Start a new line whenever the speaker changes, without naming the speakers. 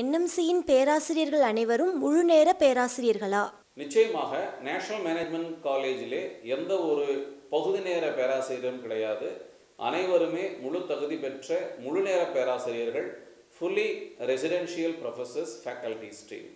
என்எம்சியின் பேராசிரியர்கள் அனைவரும் முழுநேர பேராசிரியர்களா?
நிச்சயமாக நேஷனல் மேனேஜ்மெண்ட் காலேஜிலே எந்த ஒரு பகுதி நேர பேராசிரியரும் கிடையாது. அனைவருமே முழு தகுதி பெற்ற முழுநேர பேராசிரியர்கள் fully residential professors faculty stream